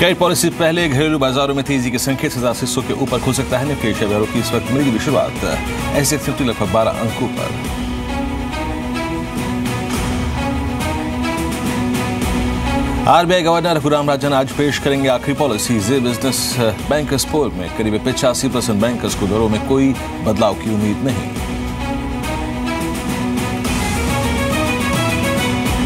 Credit policy پہلے گھریلو بازاروں میں تیزی کے سنکھیت ہزار حصوں کے اوپر کھل سکتا ہے نفٹی ایشیا بیاروں کی اس وقت ملی بھی شروعات۔ ایسے ایف ففٹی لگ بھگ بارہ انکوں پر۔ R B I governor Ram Rajan آج پیش کریں گے آخری پالیسی۔ زی بزنس، بینکرز پول میں قریب پچاسی پرسنٹ بینکرز کو دوروں میں کوئی بدلاؤ کی امید نہیں۔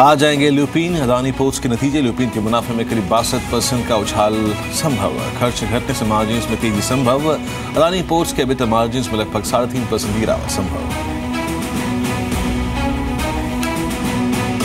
آ جائیں گے لیوپین ادانی پوسٹ کے نتیجے، لیوپین کے منافع میں قریب باسٹھ پرسنٹ کا اچھال سمبھو۔ خرچ گھٹنے سے مارجنس میں تیزی سمبھو ادانی پورٹس کے بہتر مارجنس میں لگ بھگ ساڑھے تین پرسنٹ گراوٹ سمبھو۔